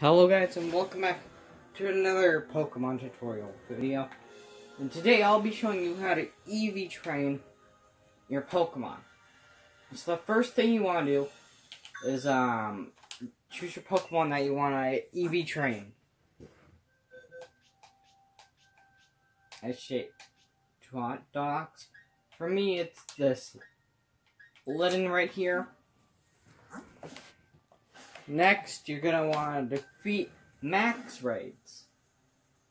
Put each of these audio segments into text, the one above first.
Hello guys and welcome back to another Pokemon tutorial video. And today I'll be showing you how to EV train your Pokemon. So the first thing you want to do is um, choose your Pokemon that you want to EV train. I shape two hot dogs. For me it's this Litten right here. Next, you're gonna want to defeat max raids.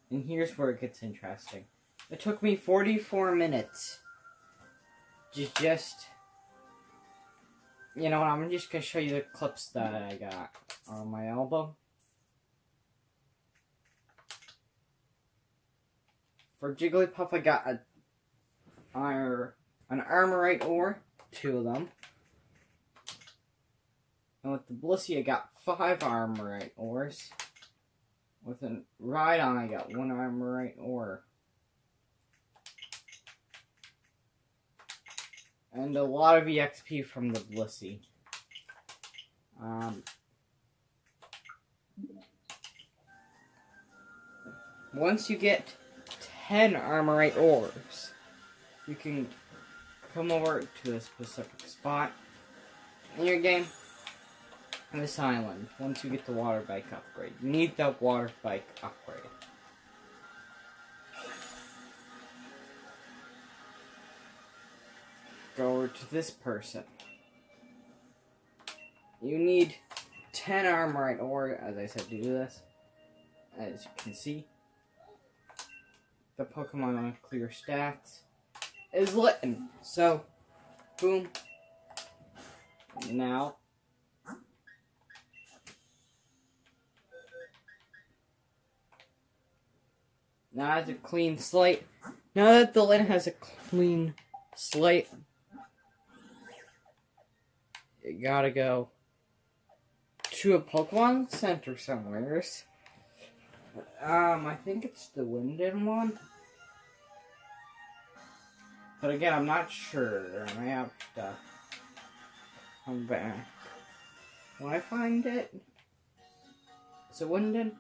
And here's where it gets interesting. It took me 44 minutes to just... You know what, I'm just gonna show you the clips that I got on my album. For Jigglypuff, I got a, an Armorite ore, two of them. And with the Blissey, I got five Armorite ores. With a Rhydon, I got one Armorite ore. And a lot of EXP from the Blissey. Um, once you get 10 Armorite ores, you can come over to a specific spot in your game this island once you get the water bike upgrade. You need the water bike upgrade. Go over to this person. You need 10 Armorite ore, as I said, to do this. As you can see, the Pokemon on clear stats is Litten. So, boom. Now, Now has a clean slate. Now that the lid has a clean slate, you gotta go to a Pokemon Center somewhere. Um, I think it's the Wyndon one. But again, I'm not sure. I have to come back. Will I find it? Is it Wyndon?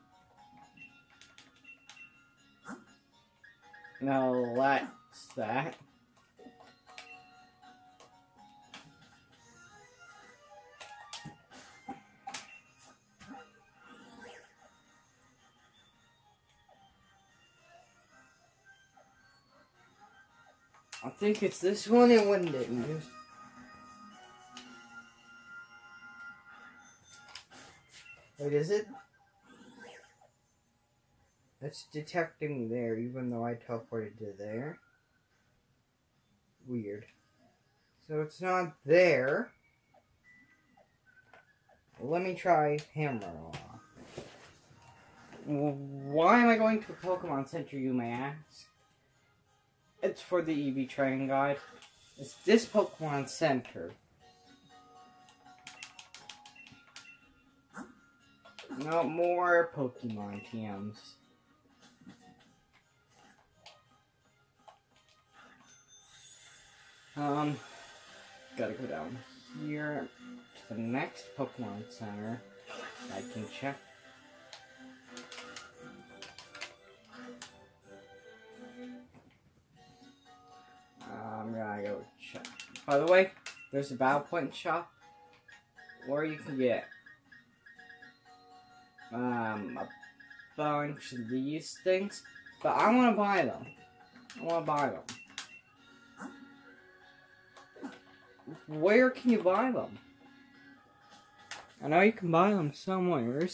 No, that's that. I think it's this one one didn't. Wait, is it? It's detecting there, even though I teleported to there. Weird. So it's not there. Let me try Hammer Why am I going to Pokemon Center, you may ask? It's for the EV training guide. It's this Pokemon Center. Not more Pokemon TMs. Um, gotta go down here to the next Pokemon Center. I can check. I'm gonna go check. By the way, there's a Battle Point shop where you can get um, a bunch of these things, but I want to buy them. I want to buy them. Where can you buy them? I know you can buy them somewhere.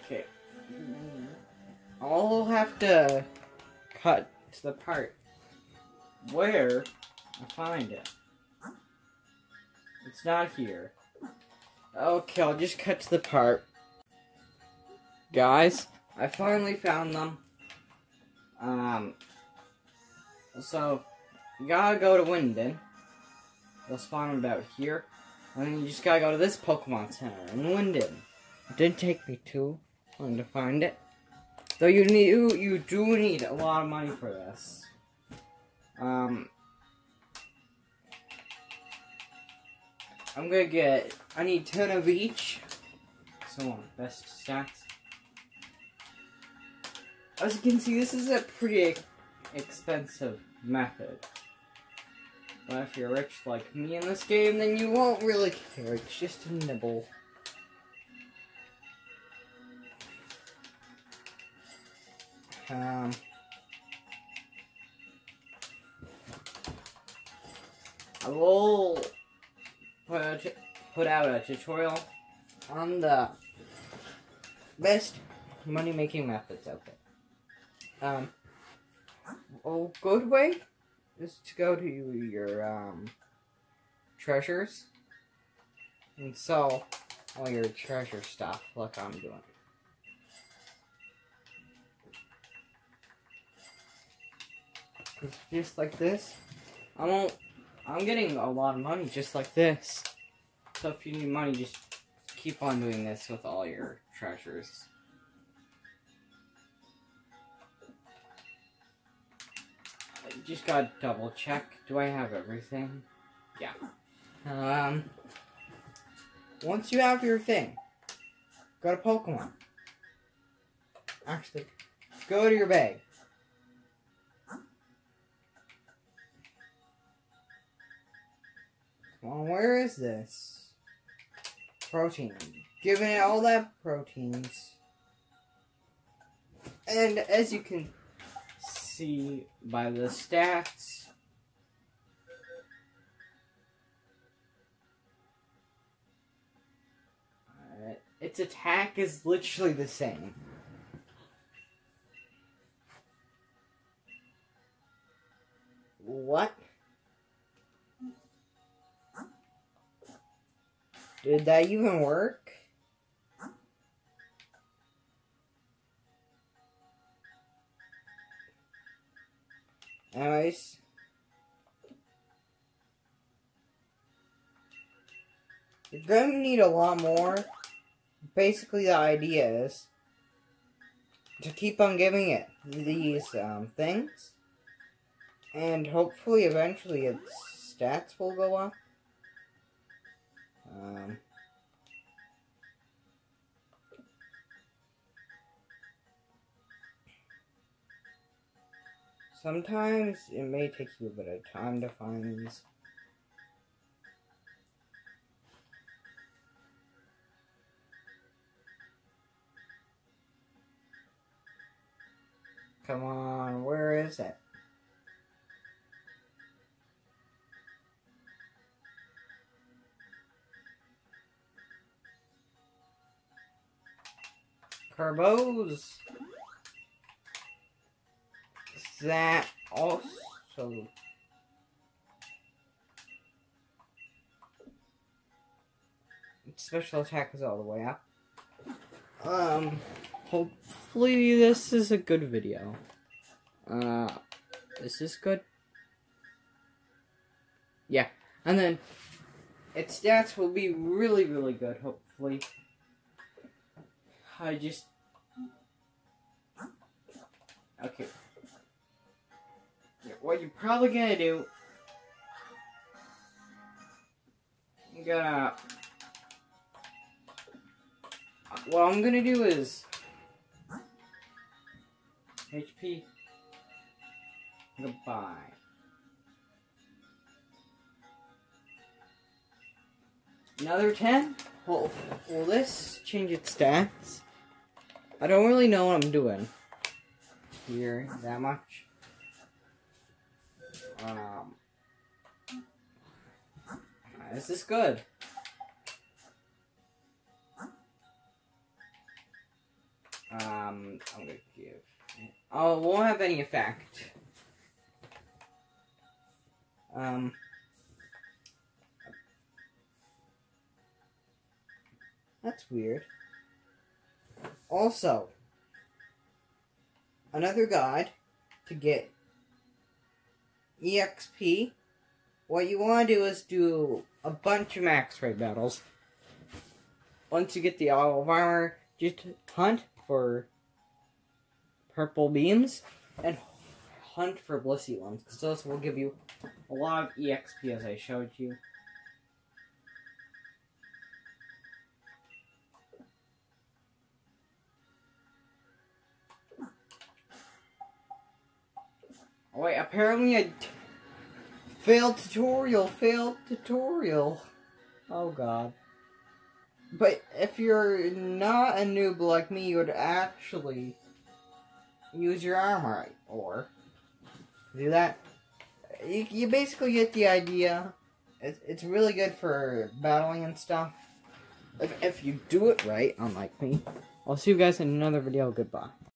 Okay. I'll have to cut to the part where I find it. It's not here. Okay, I'll just cut to the part. Guys, I finally found them. Um, so, you gotta go to Wyndon. They'll spawn about here. And then you just gotta go to this Pokemon Center in Wyndon. It didn't take me too long to find it. Though you need you do need a lot of money for this. Um I'm gonna get I need ten of each. So on, best stats. As you can see, this is a pretty expensive method. But if you're rich like me in this game, then you won't really care. It's just a nibble. Um, I will put, put out a tutorial on the best money making methods out there. Um, a good way is to go to your um, treasures and sell all your treasure stuff like I'm doing. just like this. I won't. I'm getting a lot of money just like this. So if you need money, just keep on doing this with all your treasures. I just gotta double check. Do I have everything? Yeah. Um. Once you have your thing, go to Pokemon. Actually, go to your bag. Well, where is this? Protein. Giving it all that proteins. And as you can see by the stats, uh, its attack is literally the same. What? Did that even work? Anyways. You're gonna need a lot more. Basically, the idea is to keep on giving it these um, things. And hopefully, eventually, its stats will go up. Um, sometimes it may take you a bit of time to find these. Turbos. That also special attack is all the way up. Um, hopefully this is a good video. Uh, is this good? Yeah, and then its stats will be really, really good, hopefully. I just Okay. What you're probably gonna do, I'm gonna, what I'm gonna do is, HP, goodbye. Another 10? Will, will this change its stats? I don't really know what I'm doing here that much. Um, is this good? Um, I'm gonna give. Oh, it won't have any effect. Um. That's weird. Also, another guide to get EXP. What you want to do is do a bunch of max raid battles. Once you get the Isle of Armor, just hunt for purple beams and hunt for blissey ones because those will give you a lot of EXP as I showed you. Wait, apparently I failed tutorial, failed tutorial. Oh god. But if you're not a noob like me, you would actually use your arm right, or do that. You, you basically get the idea. It's, it's really good for battling and stuff. If, if you do it right, unlike me. I'll see you guys in another video. Goodbye.